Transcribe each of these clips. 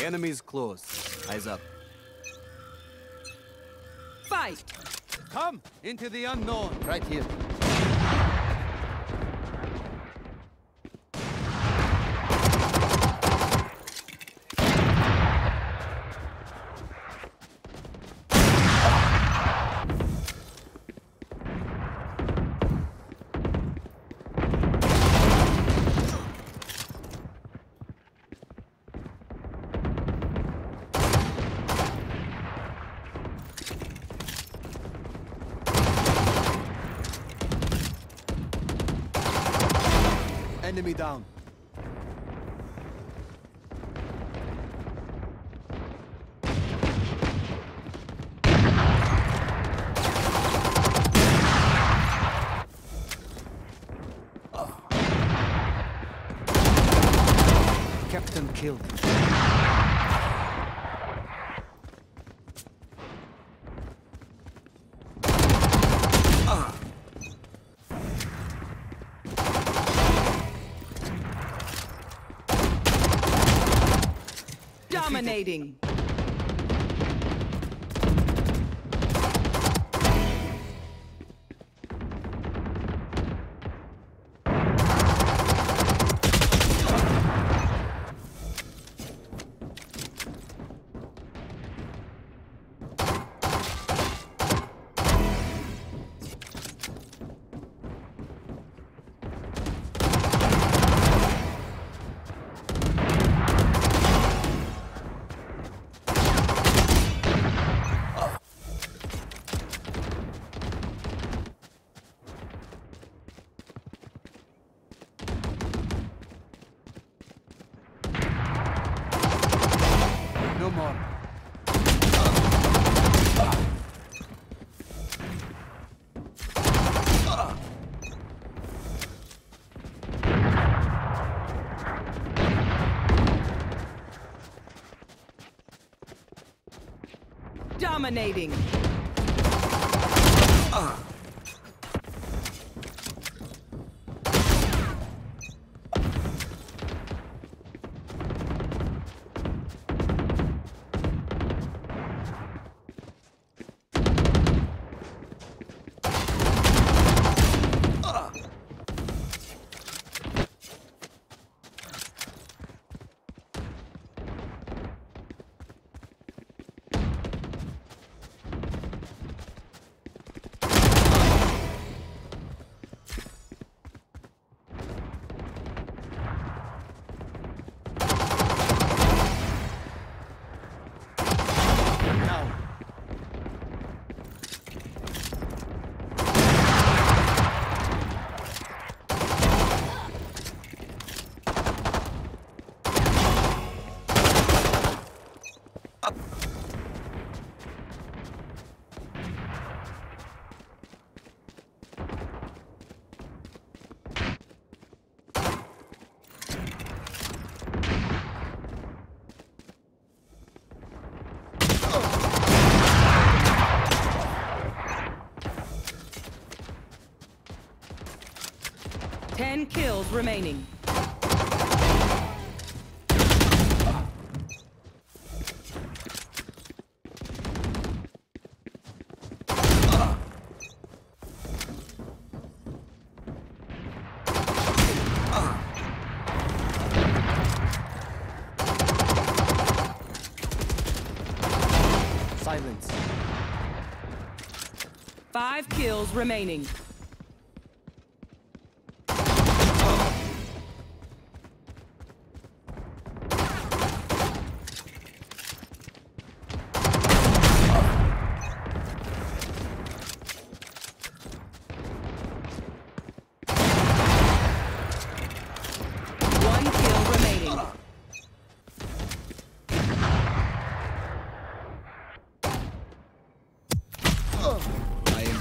enemy's close. Eyes up. Fight! Come into the unknown. Right here. Enemy down. Captain killed. Dominating. No. Dominating. Down. Ten kills remaining. Silence. Five kills remaining.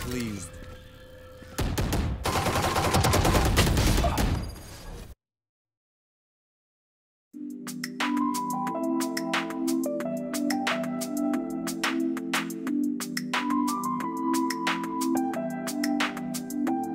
Pleased.